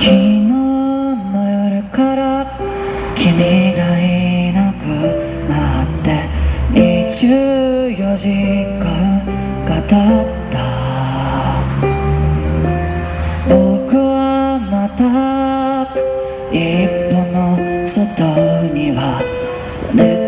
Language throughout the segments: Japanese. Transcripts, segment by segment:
昨日の夜から君がいなくなって24時間が経った。僕はまた一歩も外には出て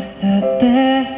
すて。き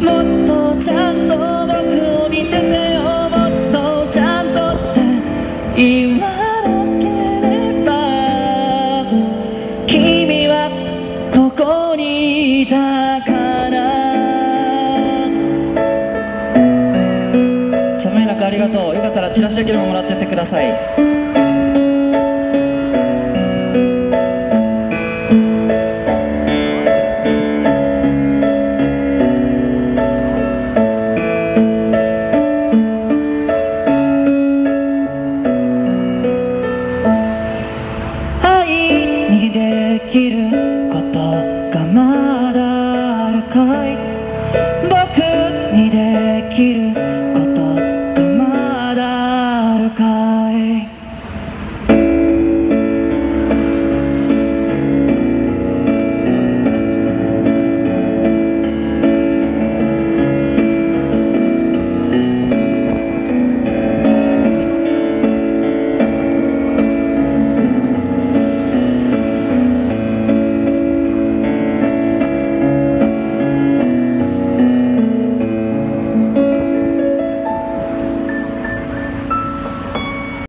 もっとちゃんと僕を見ててよもっとちゃんとって言わなければ君はここにいたから寒い中ありがとう。よかったらチラシだけでももらってってください。kite